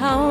How